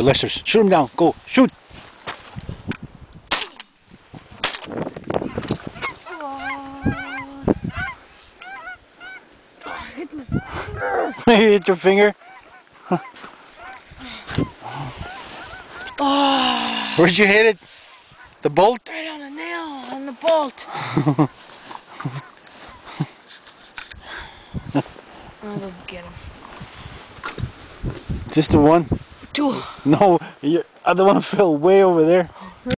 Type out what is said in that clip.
The listers. Shoot him down. Go. Shoot. you Hit your finger. Oh, Where'd you hit it? The bolt? right on the nail, on the bolt. I'll go oh, get him. Just the one? No, your other one fell way over there.